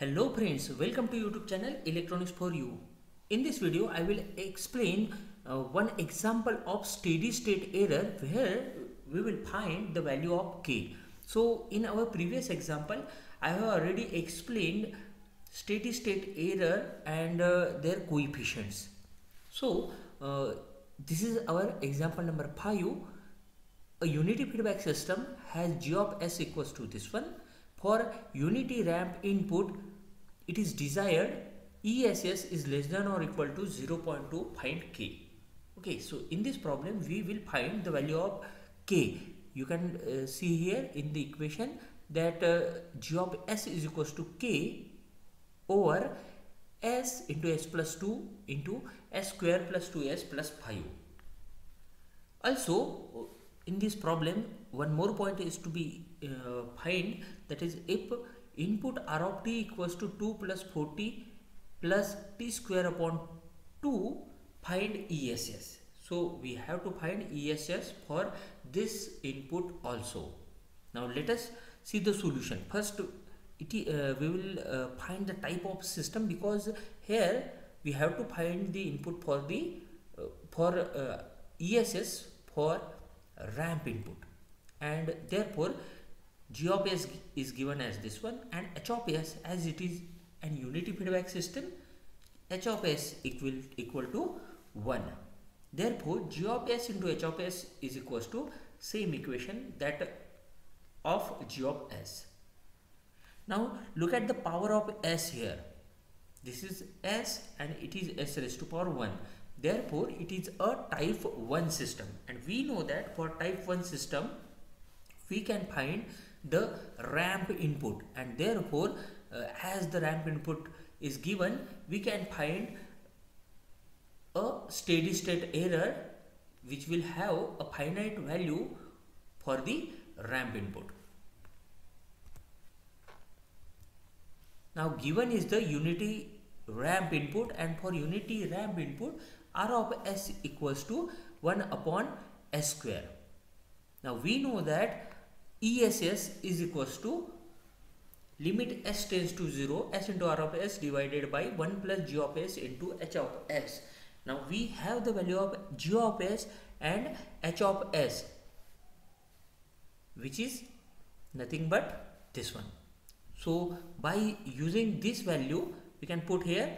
Hello friends, welcome to YouTube channel Electronics for You. In this video, I will explain uh, one example of steady state error where we will find the value of k. So in our previous example, I have already explained steady state error and uh, their coefficients. So uh, this is our example number 5. A unity feedback system has g of s equals to this one for unity ramp input, it is desired ESS is less than or equal to 0.2 find K. Okay, so in this problem we will find the value of K. You can uh, see here in the equation that uh, G of S is equals to K over S into S plus 2 into S square plus 2S plus 5. Also, in this problem one more point is to be uh, find that is if input r of t equals to 2 plus 40 plus t square upon 2 find ess so we have to find ess for this input also. Now let us see the solution. First it, uh, we will uh, find the type of system because here we have to find the input for the uh, for uh, ess for ramp input. And therefore g of s is given as this one and h of s as it is an unity feedback system h of s equal equal to 1 therefore g of s into h of s is equals to same equation that of g of s. Now look at the power of s here. This is s and it is s raised to power 1 therefore it is a type 1 system. And we know that for type 1 system we can find the ramp input. And therefore uh, as the ramp input is given we can find a steady state error which will have a finite value for the ramp input. Now given is the unity ramp input. And for unity ramp input r of s equals to 1 upon s square now we know that ESS is equals to limit s tends to 0 s into r of s divided by 1 plus g of s into h of s. Now we have the value of g of s and h of s which is nothing but this one. So by using this value we can put here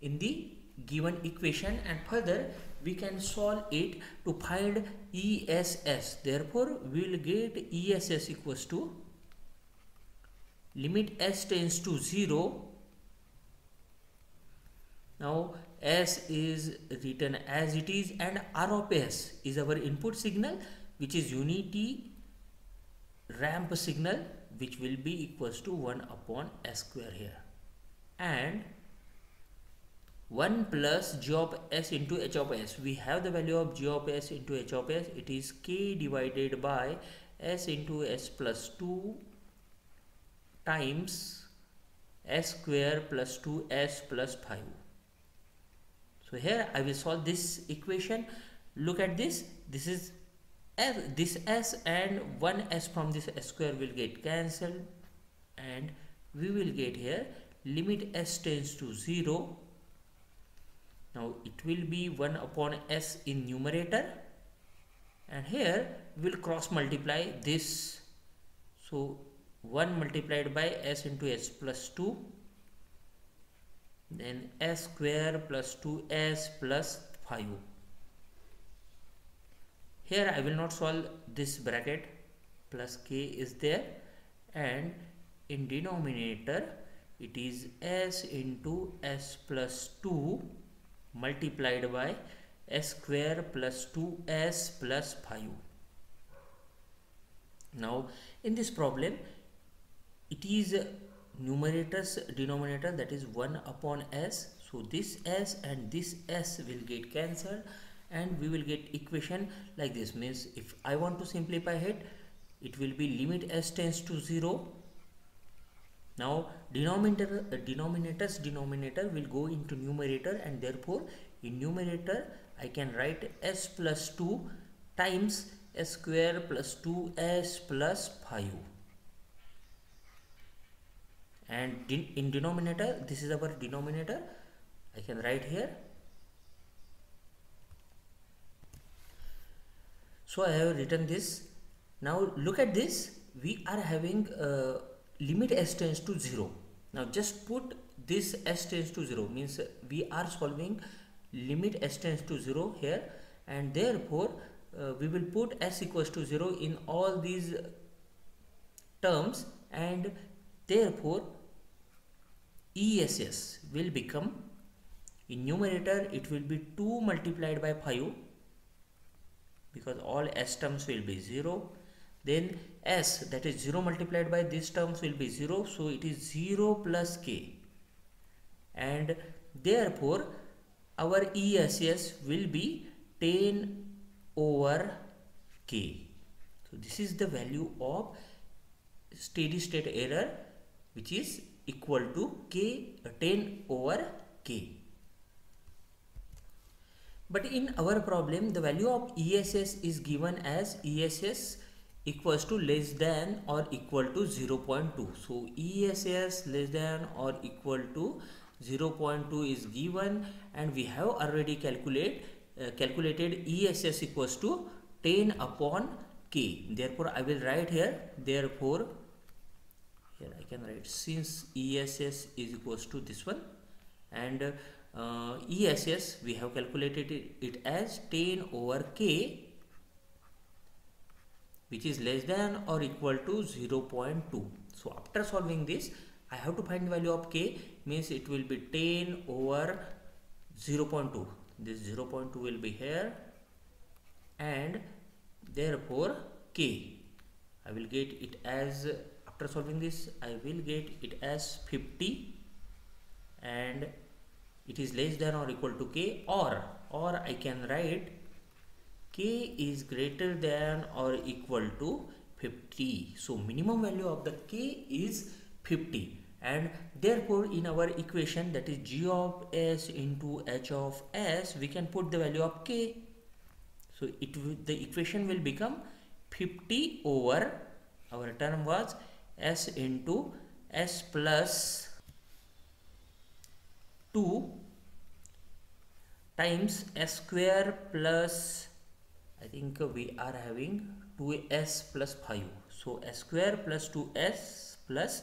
in the given equation and further we can solve it to find ESS. Therefore, we will get ESS equals to limit s tends to 0. Now, S is written as it is and R of S is our input signal which is unity ramp signal which will be equals to 1 upon S square here and 1 plus g of s into h of s. We have the value of g of s into h of s. It is k divided by s into s plus 2 times s square plus 2s plus 5. So here I will solve this equation. Look at this. This is s, this s and 1s from this s square will get cancelled and we will get here limit s tends to 0 now it will be 1 upon s in numerator. And here we will cross multiply this. So 1 multiplied by s into s plus 2 then s square plus 2s plus 5 here I will not solve this bracket. Plus k is there. And in denominator it is s into s plus 2 multiplied by s square plus 2s plus 5. Now in this problem it is numerator's denominator that is 1 upon s. So this s and this s will get cancelled and we will get equation like this means if I want to simplify it it will be limit s tends to 0 now denominator uh, denominator's denominator will go into numerator and therefore in numerator I can write s plus 2 times s square plus 2s plus 5 and in denominator this is our denominator. I can write here. So I have written this. Now look at this. We are having uh, limit s tends to 0 now just put this s tends to 0 means we are solving limit s tends to 0 here and therefore uh, we will put s equals to 0 in all these terms and therefore ESS will become in numerator it will be 2 multiplied by 5 because all s terms will be 0 then s that is 0 multiplied by these terms will be 0 so it is 0 plus k. And therefore our ESS will be 10 over k. So this is the value of steady state error which is equal to k uh, 10 over k. But in our problem, the value of ESS is given as ESS equals to less than or equal to 0.2. So ESS less than or equal to 0.2 is given and we have already calculate, uh, calculated ESS equals to 10 upon K. Therefore, I will write here, therefore, here I can write since ESS is equals to this one and uh, ESS we have calculated it as 10 over K which is less than or equal to 0.2 so after solving this I have to find the value of K means it will be 10 over 0.2 this 0.2 will be here and therefore K. I will get it as after solving this I will get it as 50 and it is less than or equal to k or or I can write k is greater than or equal to 50 so minimum value of the k is 50 and therefore in our equation that is g of s into h of s we can put the value of k. So it the equation will become 50 over our term was s into s plus 2 times s square plus I think we are having 2s plus 5 so s square plus 2s plus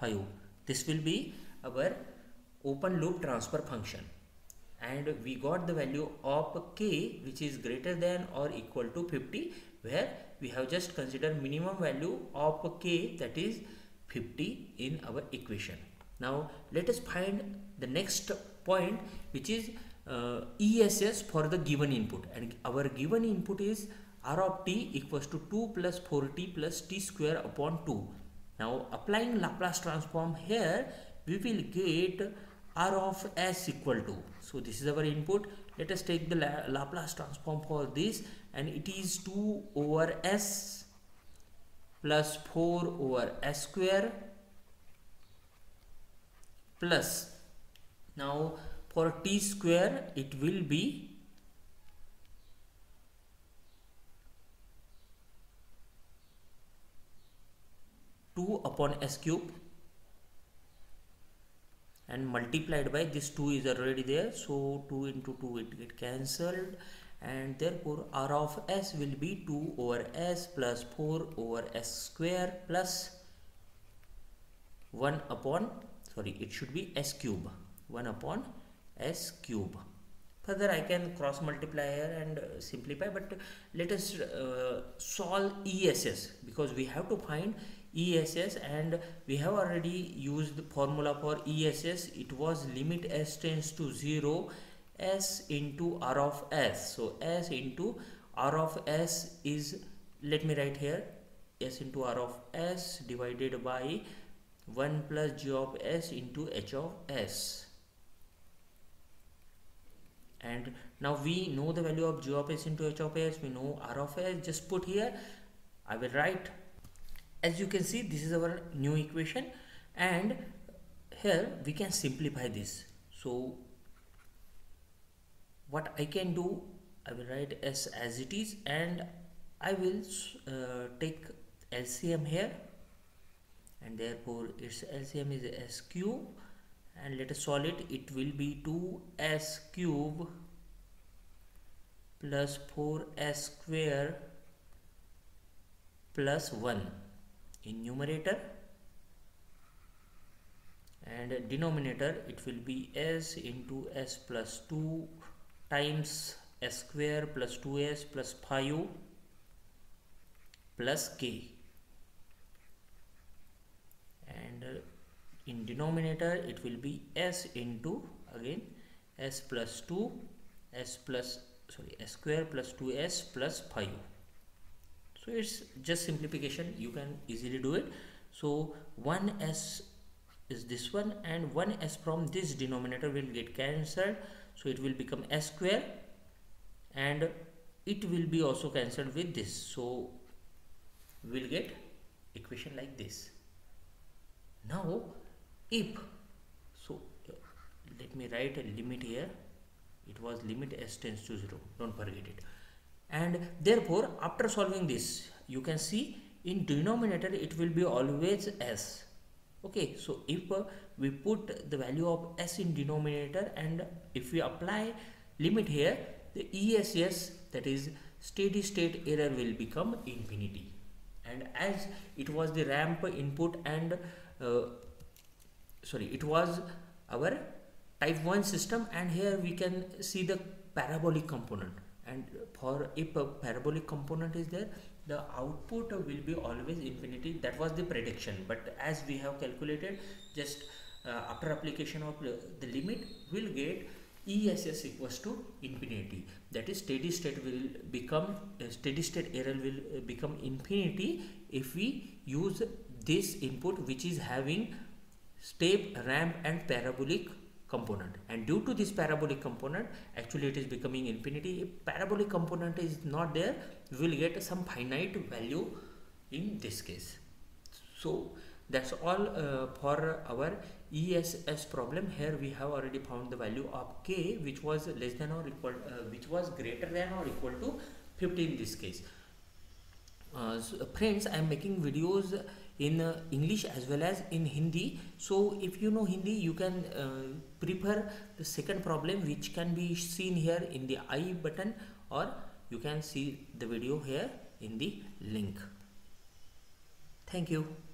5 this will be our open loop transfer function. And we got the value of k which is greater than or equal to 50 where we have just considered minimum value of k that is 50 in our equation. Now let us find the next point which is uh, ESS for the given input and our given input is R of t equals to 2 plus 4t plus t square upon 2. Now applying Laplace transform here we will get R of s equal to. So this is our input. Let us take the La Laplace transform for this and it is 2 over s plus 4 over s square plus now for t square it will be two upon s cube and multiplied by this 2 is already there. So 2 into 2 it get cancelled. And therefore r of s will be 2 over s plus 4 over s square plus 1 upon sorry it should be s cube 1 upon s cube. Further I can cross multiply here and uh, simplify but let us uh, solve ESS because we have to find ESS and we have already used the formula for ESS it was limit s tends to 0 s into r of s. So s into r of s is let me write here s into r of s divided by 1 plus g of s into h of s and now we know the value of g of s into h of s. We know r of s. Just put here. I will write. As you can see this is our new equation. And here we can simplify this. So what i can do i will write s as it is. And i will uh, take lcm here. And therefore its LCM is s cube and let us solve it. It will be 2s cube plus 4s square plus 1 in numerator. And denominator it will be s into s plus 2 times s square plus 2s plus 5 plus k and uh, in denominator it will be s into again s plus 2 s plus sorry s square plus 2s plus 5 so it's just simplification. You can easily do it. So 1s is this one and 1s from this denominator will get cancelled. So it will become s square and it will be also cancelled with this. So we'll get equation like this. Now if so let me write a limit here. It was limit s tends to 0 don't forget it. And therefore after solving this you can see in denominator it will be always s. Okay so if we put the value of s in denominator and if we apply limit here the ess that is steady state error will become infinity. And as it was the ramp input and uh, sorry it was our type 1 system and here we can see the parabolic component. And for if a parabolic component is there the output will be always infinity. That was the prediction. But as we have calculated just uh, after application of the limit will get ESS equals to infinity. That is steady state will become uh, steady state error will uh, become infinity if we use this input which is having step ramp and parabolic component. And due to this parabolic component actually it is becoming infinity. If parabolic component is not there we will get some finite value in this case. So that's all uh, for our ESS problem. Here we have already found the value of k which was less than or equal uh, which was greater than or equal to 50 in this case. Uh, so friends I am making videos in uh, English as well as in Hindi. So if you know Hindi, you can uh, prefer the second problem which can be seen here in the I button or you can see the video here in the link. Thank you.